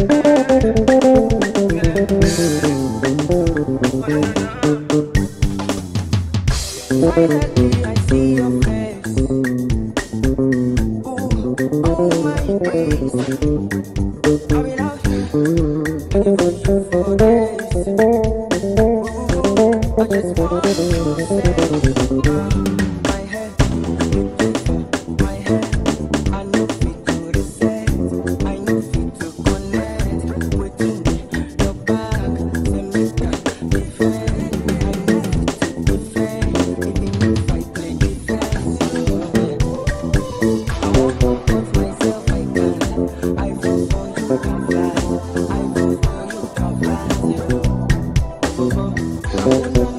I just want to I will look up at you.